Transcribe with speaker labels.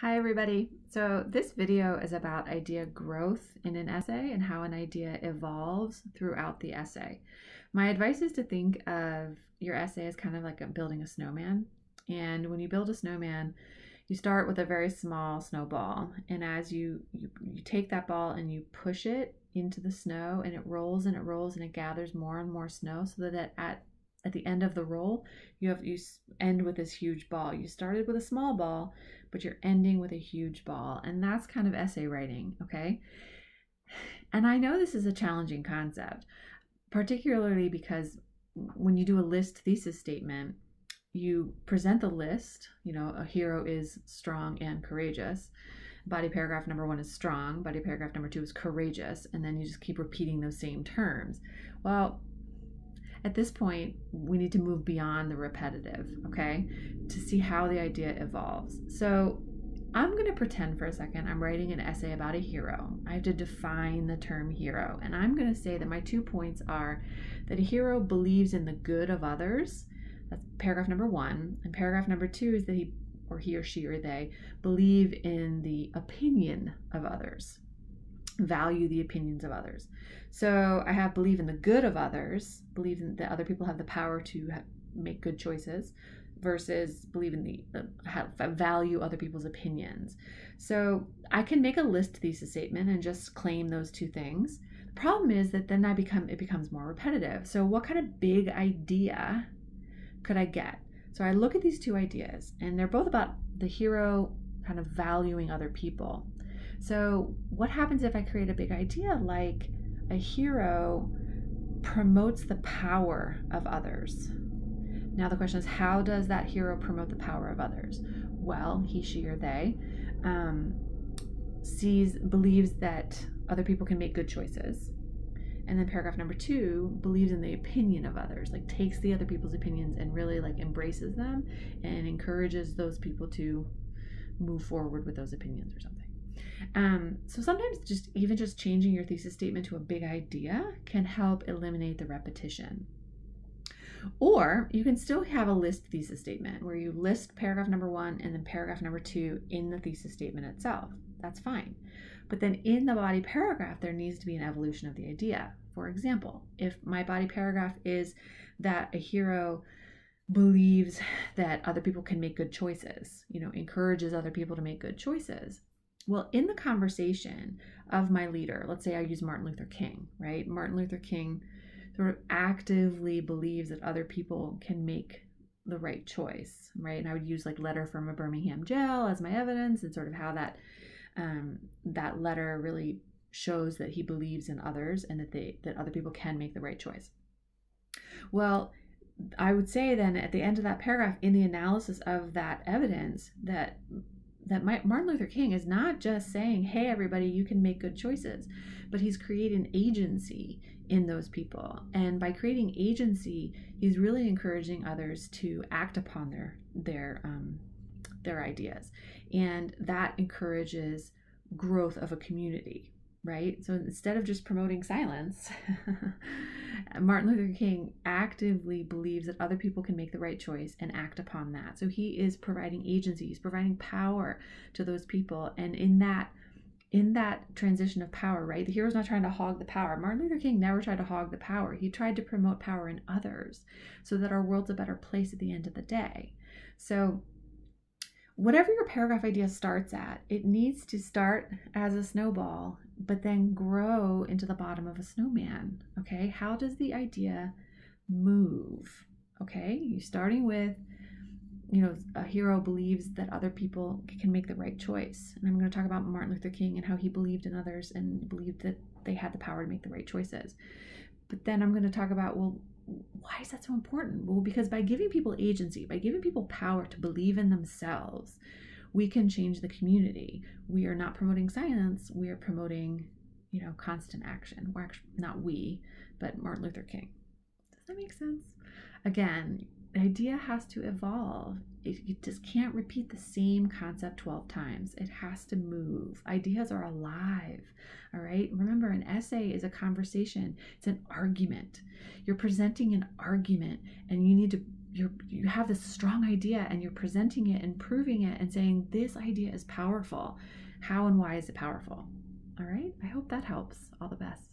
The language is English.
Speaker 1: Hi everybody. So this video is about idea growth in an essay and how an idea evolves throughout the essay. My advice is to think of your essay as kind of like a building a snowman. And when you build a snowman, you start with a very small snowball. And as you, you, you take that ball and you push it into the snow and it rolls and it rolls and it gathers more and more snow so that at at the end of the roll, you have you end with this huge ball. You started with a small ball, but you're ending with a huge ball, and that's kind of essay writing, okay? And I know this is a challenging concept, particularly because when you do a list thesis statement, you present the list, you know, a hero is strong and courageous. Body paragraph number one is strong, body paragraph number two is courageous, and then you just keep repeating those same terms. Well, at this point, we need to move beyond the repetitive, okay, to see how the idea evolves. So I'm going to pretend for a second I'm writing an essay about a hero. I have to define the term hero. And I'm going to say that my two points are that a hero believes in the good of others. That's paragraph number one. And paragraph number two is that he or he or she or they believe in the opinion of others value the opinions of others. So I have believe in the good of others, believe that other people have the power to make good choices, versus believe in the uh, value other people's opinions. So I can make a list thesis statement and just claim those two things. The problem is that then I become it becomes more repetitive. So what kind of big idea could I get? So I look at these two ideas, and they're both about the hero kind of valuing other people. So, what happens if I create a big idea like a hero promotes the power of others? Now, the question is, how does that hero promote the power of others? Well, he, she, or they um, sees, believes that other people can make good choices. And then paragraph number two believes in the opinion of others, like takes the other people's opinions and really like embraces them and encourages those people to move forward with those opinions or something. Um, so sometimes just even just changing your thesis statement to a big idea can help eliminate the repetition. Or you can still have a list thesis statement where you list paragraph number one and then paragraph number two in the thesis statement itself. That's fine. But then in the body paragraph, there needs to be an evolution of the idea. For example, if my body paragraph is that a hero believes that other people can make good choices, you know, encourages other people to make good choices, well, in the conversation of my leader, let's say I use Martin Luther King, right? Martin Luther King sort of actively believes that other people can make the right choice, right? And I would use like letter from a Birmingham jail as my evidence and sort of how that um, that letter really shows that he believes in others and that they that other people can make the right choice. Well, I would say then at the end of that paragraph in the analysis of that evidence that that Martin Luther King is not just saying, hey, everybody, you can make good choices, but he's creating agency in those people. And by creating agency, he's really encouraging others to act upon their their um, their ideas, and that encourages growth of a community right? So instead of just promoting silence, Martin Luther King actively believes that other people can make the right choice and act upon that. So he is providing agency, he's providing power to those people. And in that in that transition of power, right? The hero's not trying to hog the power. Martin Luther King never tried to hog the power. He tried to promote power in others so that our world's a better place at the end of the day. So whatever your paragraph idea starts at, it needs to start as a snowball but then grow into the bottom of a snowman. Okay, how does the idea move? Okay, you're starting with, you know, a hero believes that other people can make the right choice. And I'm going to talk about Martin Luther King and how he believed in others and believed that they had the power to make the right choices. But then I'm going to talk about, well, why is that so important? Well, because by giving people agency, by giving people power to believe in themselves, we can change the community. We are not promoting science, we are promoting, you know, constant action. We're actually not we, but Martin Luther King. Does that make sense? Again, idea has to evolve. It, you just can't repeat the same concept 12 times. It has to move. Ideas are alive. All right. Remember, an essay is a conversation, it's an argument. You're presenting an argument, and you need to you're you have this strong idea and you're presenting it and proving it and saying this idea is powerful. How and why is it powerful? All right? I hope that helps. All the best.